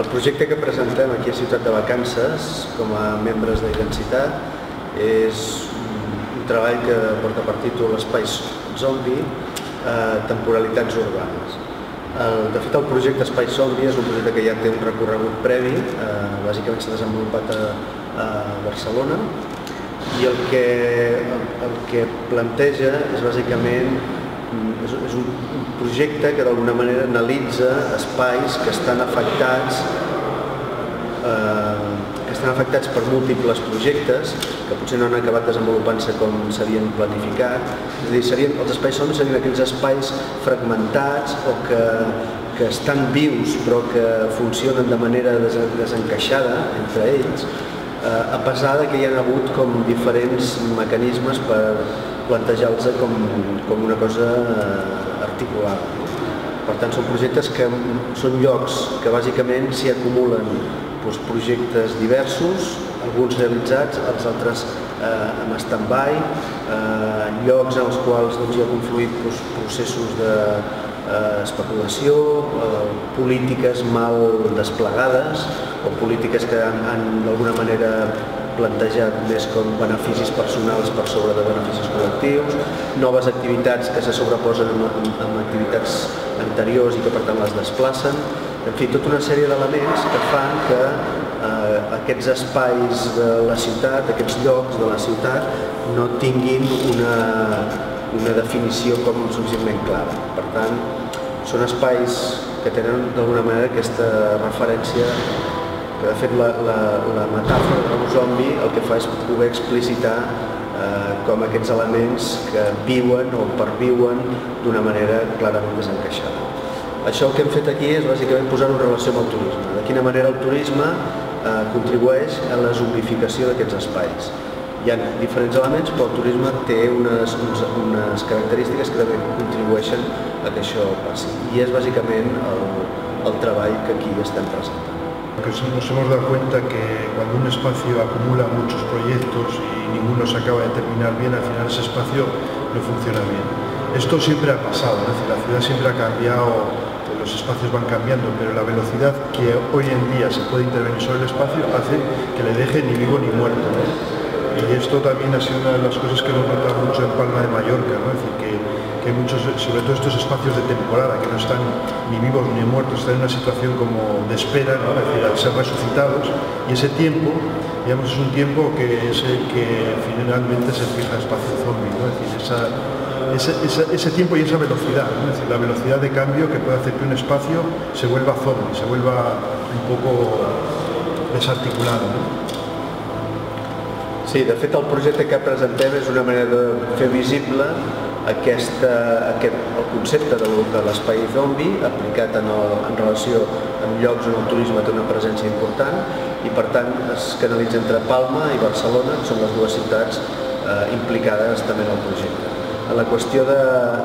El projecte que presentem aquí a Ciutat de Vacances com a membres d'identitat és un treball que porta per títol Espais Zombi, eh, temporalitats urbanes. De fet, el projecte Espai Zombi és un projecte que ja té un recorregut previ, eh, bàsicament s'ha desenvolupat a, a Barcelona, i el que, el que planteja és bàsicament és, és un projecte que d'alguna manera analitza espais que estan afectats eh, que estan afectats per múltiples projectes que potser no han acabat desenvolupant-se com s'havien planificat. És a dir, serien, els espais són serien aquells espais fragmentats o que, que estan vius però que funcionen de manera desencaixada entre ells, eh, a pesar de que hi ha hagut com diferents mecanismes per plantejar-los com, com una cosa eh, articulada. Per tant, són projectes que són llocs que bàsicament s'hi acumulen doncs, projectes diversos, alguns realitzats, els altres eh, en stand-by, eh, llocs en els quals doncs, hi ha confluït doncs, processos d'especulació, de, eh, eh, polítiques mal desplegades o polítiques que han, han d'alguna manera plantejat més com beneficis personals per sobre de beneficis col·lectius, noves activitats que se sobreposen amb, amb activitats anteriors i que per tant les desplacen, en fi, tota una sèrie d'elements que fan que eh, aquests espais de la ciutat, aquests llocs de la ciutat, no tinguin una, una definició com suficientment clara. Per tant, són espais que tenen d'alguna manera aquesta referència de fet la, la, la metàfora de un zombi el que fa és poder explicitar eh, com aquests elements que viuen o perviuen d'una manera clarament desencaixada. Això el que hem fet aquí és bàsicament posar-ho en relació amb el turisme. De quina manera el turisme eh, contribueix a la zombificació d'aquests espais. Hi ha diferents elements, però el turisme té unes, unes, unes característiques que també contribueixen a que això passi. I és bàsicament el, el treball que aquí estem presentant. Porque nos hemos dado cuenta que cuando un espacio acumula muchos proyectos y ninguno se acaba de terminar bien, al final ese espacio no funciona bien. Esto siempre ha pasado, la ciudad siempre ha cambiado los espacios van cambiando, pero la velocidad que hoy en día se puede intervenir sobre el espacio hace que le deje ni vivo ni muerto. Y esto también ha sido una de las cosas que hemos notado mucho en Palma de Mallorca, ¿no? decir, que, que muchos, sobre todo estos espacios de temporada, que no están ni vivos ni muertos, están en una situación como de espera, ¿no? es decir, al ser resucitados, y ese tiempo, digamos, es un tiempo que es el que finalmente se fija espacio zombie, ¿no? es decir, esa, ese, ese, ese, tiempo y esa velocidad, ¿no? es decir, la velocidad de cambio que puede hacer que un espacio se vuelva zombie, se vuelva un poco desarticulado. No? Sí, de fet el projecte que presentem és una manera de visible aquesta, aquest, el concepte de, de l'espai zombi aplicat en, el, en relació amb llocs on el turisme té una presència important i per tant es canalitza entre Palma i Barcelona, que són les dues ciutats eh, implicades també en el projecte la qüestió de,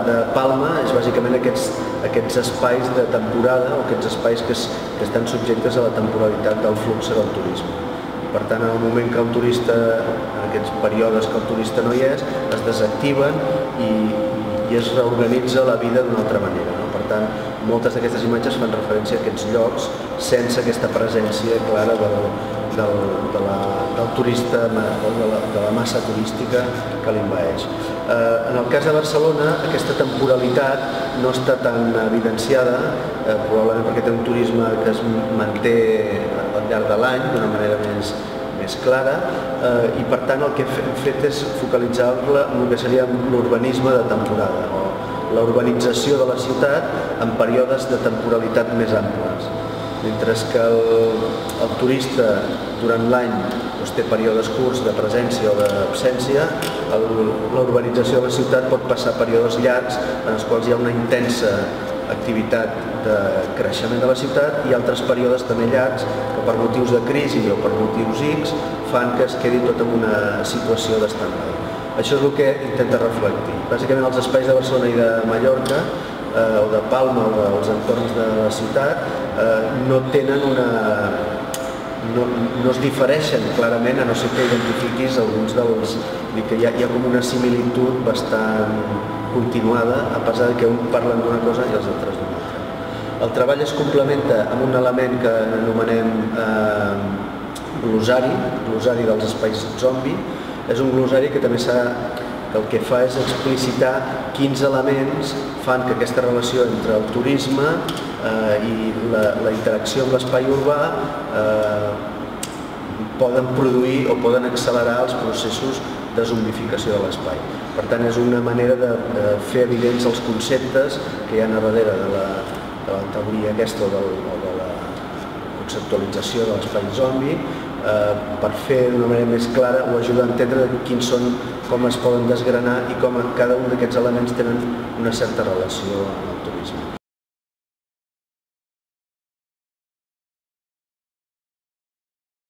de Palma és bàsicament aquests, aquests espais de temporada o aquests espais que, es, que estan subjectes a la temporalitat del flux del turisme. Per tant, en el moment que el turista, en aquests períodes que el turista no hi és, es desactiven i, i es reorganitza la vida d'una altra manera. No? Per tant, moltes d'aquestes imatges fan referència a aquests llocs sense aquesta presència clara del, del, de la, del turista, de la, de la massa turística que l'invaeix. Eh, en el cas de Barcelona, aquesta temporalitat no està tan evidenciada, eh, probablement perquè té un turisme que es manté al llarg de l'any d'una manera més, més clara eh, i per tant el que hem fet és focalitzar el que seria l'urbanisme de temporada o la urbanització de la ciutat en períodes de temporalitat més amples. Mentre que el, el turista durant l'any doncs, té períodes curts de presència o d'absència, la urbanització de la ciutat pot passar períodes llargs en els quals hi ha una intensa activitat de creixement de la ciutat i altres períodes també llargs que per motius de crisi o per motius X fan que es quedi tot en una situació d'estand-by. Això és el que intenta reflectir. Bàsicament els espais de Barcelona i de Mallorca eh, o de Palma o dels entorns de la ciutat eh, no tenen una... No, no es difereixen clarament a no ser que identifiquis alguns dels... que hi ha, hi ha com una similitud bastant continuada a pesar que un parlen d'una cosa i els altres d'una altra. El treball es complementa amb un element que anomenem eh, glosari, glosari dels espais zombi. És un glosari que també s'ha que el que fa és explicitar quins elements fan que aquesta relació entre el turisme eh, i la, la interacció amb l'espai urbà eh, poden produir o poden accelerar els processos de zombificació de l'espai. Per tant, és una manera de, de fer evidents els conceptes que hi ha a darrere de la, de la teoria aquesta o, del, o de la conceptualització de l'espai zombi eh, per fer d'una manera més clara o ajudar a entendre quins són, com es poden desgranar i com cada un d'aquests elements tenen una certa relació amb el turisme.